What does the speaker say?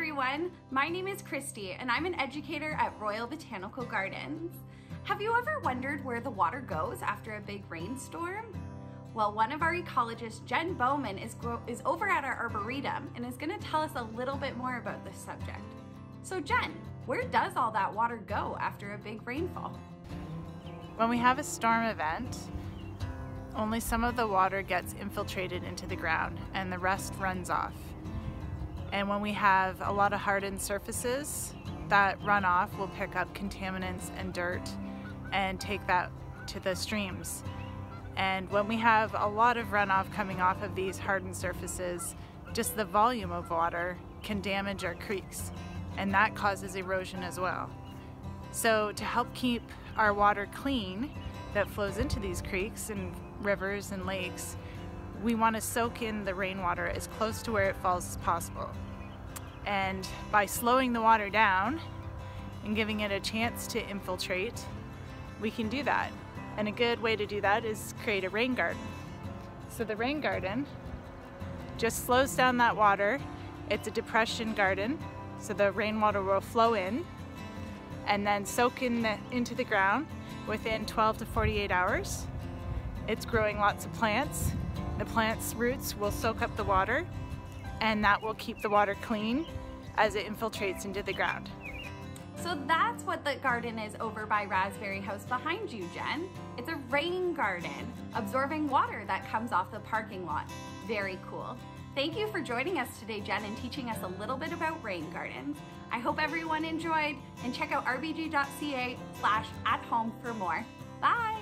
everyone. My name is Christy and I'm an educator at Royal Botanical Gardens. Have you ever wondered where the water goes after a big rainstorm? Well, one of our ecologists, Jenn Bowman, is, is over at our Arboretum and is gonna tell us a little bit more about this subject. So Jenn, where does all that water go after a big rainfall? When we have a storm event, only some of the water gets infiltrated into the ground and the rest runs off. And when we have a lot of hardened surfaces, that runoff will pick up contaminants and dirt and take that to the streams. And when we have a lot of runoff coming off of these hardened surfaces, just the volume of water can damage our creeks and that causes erosion as well. So to help keep our water clean that flows into these creeks and rivers and lakes, we want to soak in the rainwater as close to where it falls as possible. And by slowing the water down and giving it a chance to infiltrate, we can do that. And a good way to do that is create a rain garden. So the rain garden just slows down that water. It's a depression garden, so the rainwater will flow in and then soak in the, into the ground within 12 to 48 hours. It's growing lots of plants. The plant's roots will soak up the water and that will keep the water clean as it infiltrates into the ground. So that's what the garden is over by Rasberry House behind you, Jenn. It's a rain garden, absorbing water that comes off the parking lot. Very cool. Thank you for joining us today, Jenn, and teaching us a little bit about rain gardens. I hope everyone enjoyed and check out rbg.ca slash at home for more. Bye!